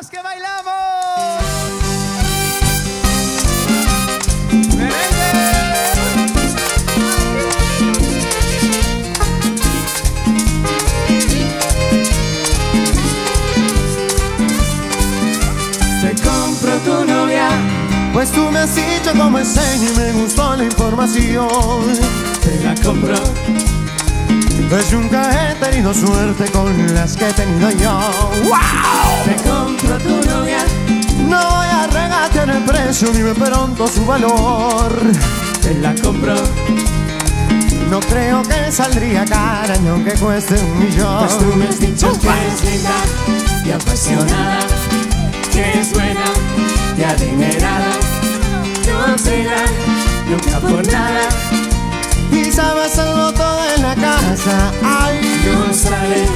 ¡Vamos que bailamos! Tu novia, Pues tú me has dicho cómo enseño y me gustó la información. te la compro. Pues nunca he tenido suerte con las que he tenido yo. Te compro tu novia, No voy a regatear el precio ni me pronto su valor. te la compro. No creo que saldría cara ni aunque cueste un millón. Pues tú me has dicho que es linda y apasionada, que es buena y adinerada. No será nunca por nada, Y sabes hacerlo todo en la casa. Ay, no sale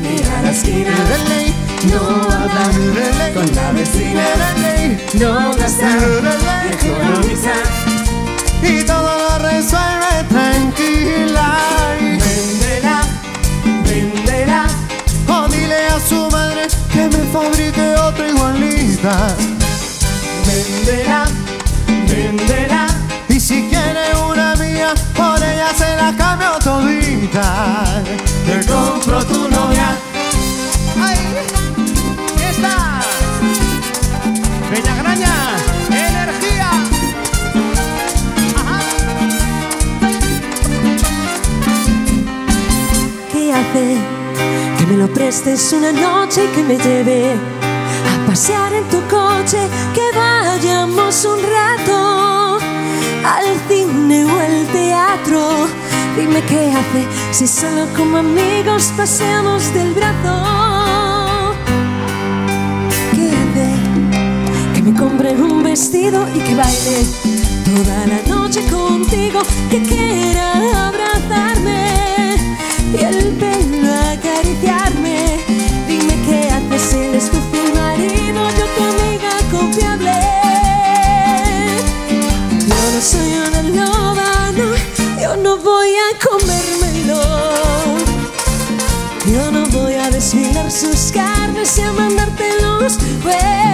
ni a la esquina, de ley, no habla de con la vecina, de ley, no gasta de ley. economiza. Y todo lo resuelve tranquila. Tu novia, ¡Ahí está! ¡Bella Graña! ¡Energía! Ajá. ¿Qué hace? Que me lo prestes una noche y que me lleve a pasear en tu coche, que vayamos un Dime qué hace si solo como amigos paseamos del brazo. ¿Qué hace? Que me compre un vestido y que baile toda la noche contigo, que quiera abrazarme sus carnes y a mandarte besos.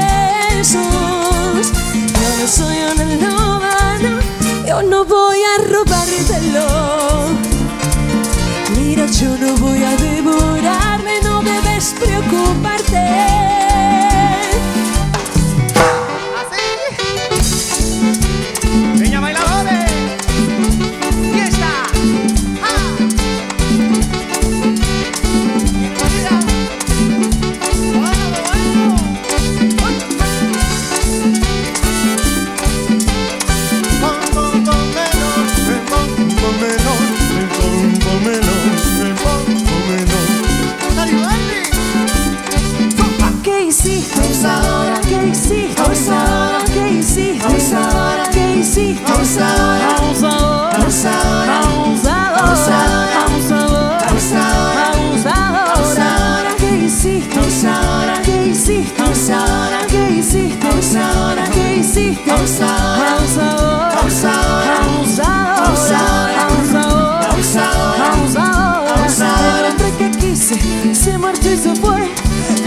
Y se fue.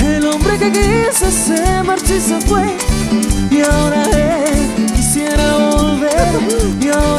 El hombre que quise se marchó y se fue. Y ahora él quisiera volver. Y ahora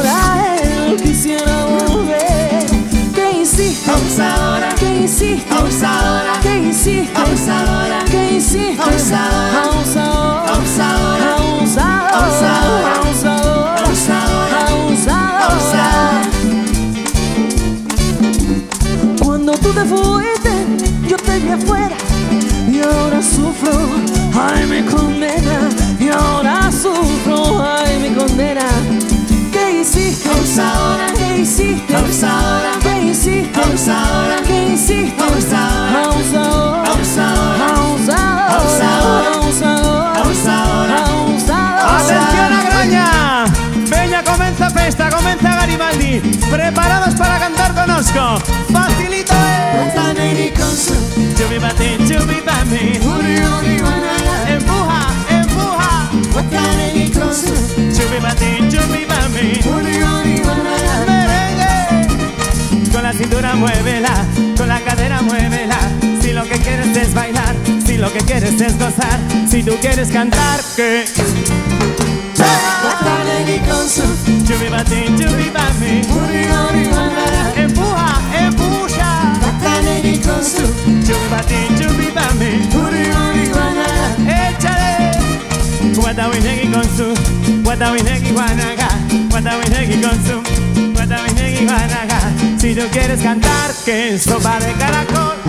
Preparados para cantar conozco. Facilito es. Chubi bati, chubi bami. Empuja, empuja. Chubi bati, chubi bami. Merengue. Con la cintura muévela, con la cadera muévela. Si lo que quieres es bailar, si lo que quieres es gozar, si tú quieres cantar, que Batalegi con su Chubibate, chubibame Uri, uri, anda Empuja, empuja. Tatane ni kosu Chubibate, chubibame Uri, uri, anda Échale. Guatawinegi konsu Guatawinegi guanaga. Guatawinegi konsu Guatawinegi guanaga. Si tú quieres cantar, que sopa de caracol.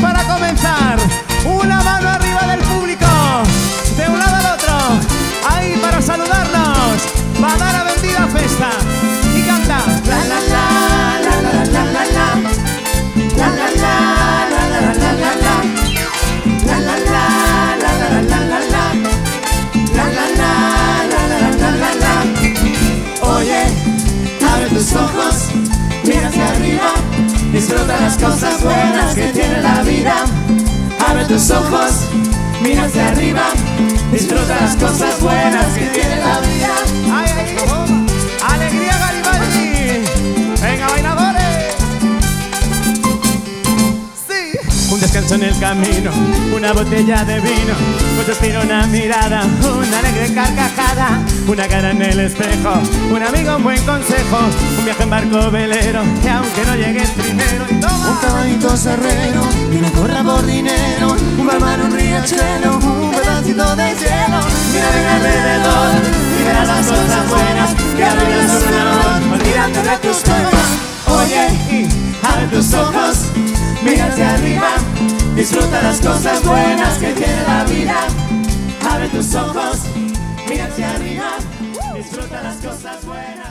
Para comenzar. Una mano arriba del público, de un lado al otro. Ahí para saludarnos. Va a dar a bendita festa. Y canta. La la la, la la la la la. La la la, la la la la la la. La la la, la la la la la la. La la la, la la la la la la. Oye, abre tus ojos, mira hacia arriba, disfruta las cosas buenas tus ojos, mira hacia arriba, disfruta las cosas buenas que tiene la vida. ¡Ay, ay, ay! ¡Alegría Garibaldi! ¡Venga, bailadores! Sí. Un descanso en el camino, una botella de vino, un suspiro, una mirada, una alegre carcajada, una cara en el espejo, un amigo, un buen consejo, un viaje en barco velero, que aunque no llegues primero, Un caballito serrero y una corra por dinero, un barman, un riachuelo, un pedacito de cielo. Mira bien alrededor y verás las cosas buenas que abrirán su reloj, olvídate de tus penas. Oye, Y abre tus ojos, mira hacia arriba, disfruta las cosas buenas que tiene la vida. Abre tus ojos, mira hacia arriba, disfruta las cosas buenas.